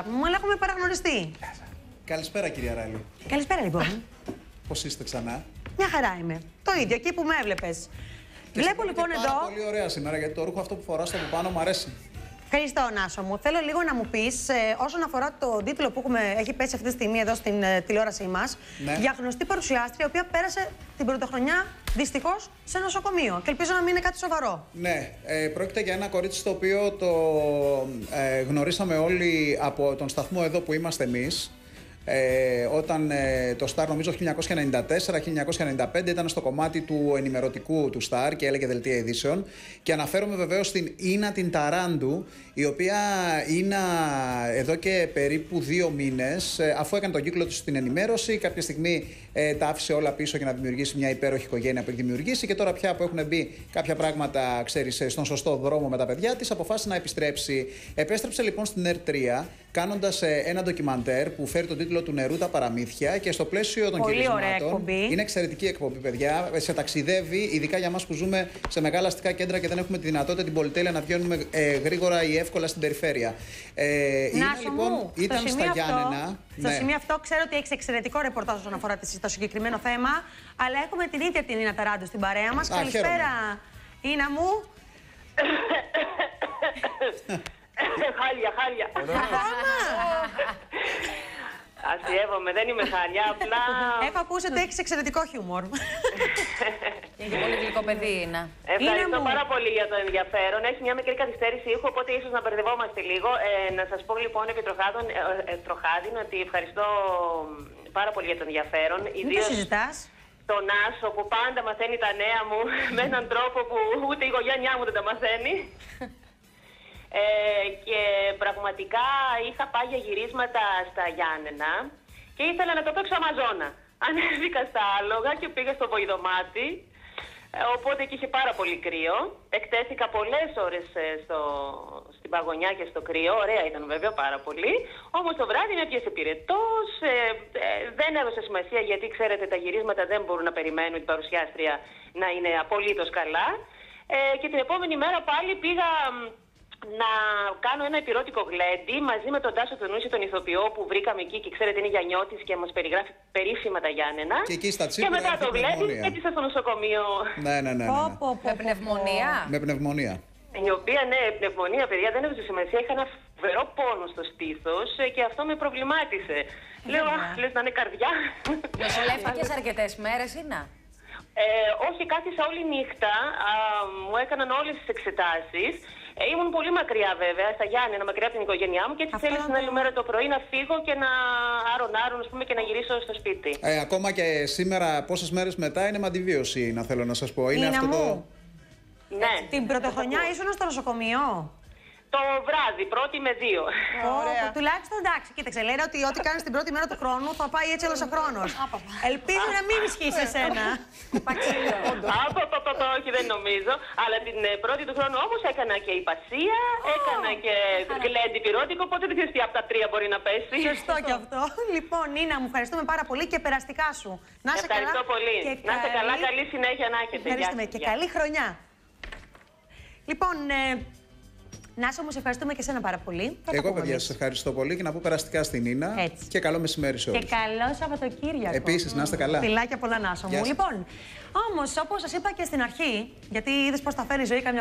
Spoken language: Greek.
μου, αλλά έχουμε παραγνωριστεί. Καλησπέρα, κυρία Ράλη. Καλησπέρα, λοιπόν. Πώς είστε ξανά; Μια χαρά είμαι. Το ίδιο, εκεί που με έβλεπες. Βλέπω λοιπόν πάρα εδώ. Πολύ ωραία σήμερα γιατί το ρούχο αυτό που φοράς από πάνω μου αρέσει. Ευχαριστώ, Νάσο μου. Θέλω λίγο να μου πεις, ε, όσον αφορά το τίτλο που έχουμε, έχει πέσει αυτή τη στιγμή εδώ στην ε, τηλεόρασή μας, Ναι. για γνωστή παρουσιάστρια, η οποία πέρασε την πρωτοχρονιά δυστυχώς σε νοσοκομείο. Και ελπίζω να μην είναι κάτι σοβαρό. Ναι, ε, πρόκειται για ένα κορίτσι το οποίο το ε, γνωρίσαμε όλοι από τον σταθμό εδώ που είμαστε εμείς. Ε, όταν ε, το Star νομίζω 1994-1995 ήταν στο κομμάτι του ενημερωτικού του Star και έλεγε δελτία ειδήσεων και αναφέρομαι βεβαίως στην Ίνα την Ταράντου η οποία είναι εδώ και περίπου δύο μήνες ε, αφού έκανε τον κύκλο του στην ενημέρωση κάποια στιγμή ε, τα άφησε όλα πίσω για να δημιουργήσει μια υπέροχη οικογένεια που έχει δημιουργήσει και τώρα πια που έχουν μπει κάποια πράγματα ξέρεις, ε, στον σωστό δρόμο με τα παιδιά της αποφάσισε να επιστρέψει. Επέστρεψε λοιπόν στην ΕΡ3 κάνοντας ε, ένα ντοκιμαντέρ που φέρει τον τίτλο του Νερού τα παραμύθια και στο πλαίσιο των Πολύ ωραία γυρισμάτων εκπομπή. είναι εξαιρετική εκπομπή παιδιά, Ε, σε ταξιδεύει ειδικά για μας που ζούμε σε μεγάλα αστικά κέντρα και δεν έχουμε τη δυνατότητα την πολυτέλεια να βγαίνουμε ε, γρήγορα ή εύκολα στην περιφέρεια. Ε, είναι, Νάσο λοιπόν, μου, ήταν στο στα σημείο Γιάννενα. Αυτό, ναι. Στο σημείο αυτό ξέρω ότι έχεις εξαιρετικό ρεπορτάζ όσον αφορά τη- το συγκεκριμένο θέμα, αλλά έχουμε την ίδια την Ίνα Ταράντου στην παρέα μας. Α, Καλησπέρα, Ίνα μου. χάλια, χάλια. Αστειεύομαι, δεν είμαι χάλια, απλά... Έχω ακούσει ότι έχεις εξαιρετικό χιούμορ. Και έχει πολύ γλυκό παιδί, Ίνα. Ευχαριστώ μου. πάρα πολύ για το ενδιαφέρον. Έχει μια μικρή καθυστέρηση ήχου, οπότε ίσως να μπερδευόμαστε λίγο. Ε, να σας πω λοιπόν επί τροχάδων, ε, ε, τροχάδιν ότι ευχαριστώ πάρα πολύ για το ενδιαφέρον. Μην το Ιδίως συζητάς. τον Άσο που πάντα μαθαίνει τα νέα μου με έναν τρόπο που ούτε η οικογένειά μου δεν τα μαθαίνει. Ε, και πραγματικά είχα πάει για γυρίσματα στα Γιάννενα και ήθελα να το παίξω Αμαζόνα. Ανέβηκα στα άλογα και πήγα στο βοηδομάτι. Ε, οπότε και είχε πάρα πολύ κρύο. Εκτέθηκα πολλές ώρες ε, στο, στην παγωνιά και στο κρύο. Ωραία ήταν βέβαια πάρα πολύ. Όμως το βράδυ με πιέσε πυρετός. Ε, ε, δεν έδωσε σημασία γιατί ξέρετε τα γυρίσματα δεν μπορούν να περιμένουν την παρουσιάστρια να είναι απολύτως καλά. Ε, και την επόμενη μέρα πάλι πήγα μ, να κάνω ένα επιρώτικο γλέντι μαζί με τον Τάσο Τονούση, τον ηθοποιό που βρήκαμε εκεί και ξέρετε είναι Γιαννιώτης και μας περιγράφει περίφημα τα Γιάννενα. Και εκεί στα Και Τσίπρα μετά έρχεται το γλέντι πνευμονία. έτυχα στο νοσοκομείο. Ναι, ναι, ναι. ναι, Πω, ναι. πω, πω, Με πω, πνευμονία; Με πνευμονία. Η οποία, ναι, πνευμονία, παιδιά, δεν έδωσε σημασία. Είχα ένα φοβερό πόνο στο στήθο και αυτό με προβλημάτισε. Λέω, αχ, λες να είναι καρδιά. Νοσηλεύτηκες αρκετές μέρες, Ίνα. Ε, όχι, κάθισα όλη νύχτα. Α, μου έκαναν όλες τις εξετάσεις. Ε, ήμουν πολύ μακριά βέβαια, στα Γιάννενα, μακριά από την οικογένειά μου και έτσι Αυτό θέλεις είναι την το- άλλη μέρα το πρωί να φύγω και να άρον-άρον, ας πούμε, και να γυρίσω στο σπίτι. Ε, ακόμα και σήμερα, πόσες μέρες μετά, είναι μαντιβίωση, να θέλω να σας πω. Είναι Ίνα αυτό το... μου, Ναι. την πρωτοχρονιά ήσουν στο νοσοκομείο; Το βράδυ, πρώτη με δύο. Πω, πω, τουλάχιστον εντάξει, κοίταξε. Λένε ότι ό,τι κάνεις την πρώτη μέρα του χρόνου θα πάει έτσι όλος ο χρόνος. Ελπίζω να μην ισχύει σε σένα. Απαπαπαπα, όχι δεν νομίζω. Αλλά την ε, πρώτη του χρόνου όμως έκανα και υπασία, έκανα και γλέντι πυρότικο, οπότε δεν ξέρεις τι από τα τρία μπορεί να πέσει. Σωστό κι αυτό. Λοιπόν, Νίνα, μου ευχαριστούμε πάρα πολύ και περαστικά σου. Να είσαι Ευχαριστώ καλά. πολύ. και Να είστε καλά, καλή συνέχεια να έχετε. Γεια Ευχαριστούμε σας, και γεια. καλή χρονιά. Λοιπόν, ε, Νάσο, μου σε ευχαριστούμε και σένα πάρα πολύ. Θα τα Εγώ, πούμε παιδιά, εμείς. σας ευχαριστώ πολύ και να πω περαστικά στην Ίνα. Έτσι. Και καλό μεσημέρι σε Και όλους. καλό Σαββατοκύριακο. Επίσης, να είστε καλά. Φιλάκια πολλά, Νάσο Γεια μου. σας. Λοιπόν, όμως, όπως σας είπα και στην αρχή, γιατί είδες πώς τα φέρει η ζωή καμιά